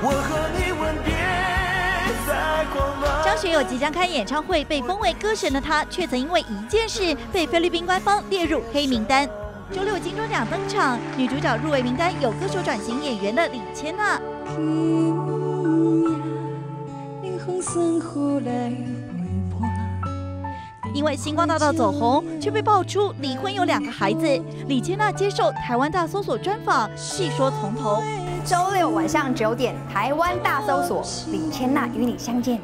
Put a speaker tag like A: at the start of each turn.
A: 我和你吻别在狂乱。
B: 张学友即将开演唱会，被封为歌神的他，却曾因为一件事被菲律宾官方列入黑名单。周六金钟奖登场，女主角入围名单有歌手转型演员的李千娜。因为星光大道走红，却被爆出离婚有两个孩子。李千娜接受台湾大搜索专访，细说从头。
C: 周六晚上九点台湾大搜索李千娜与你相见。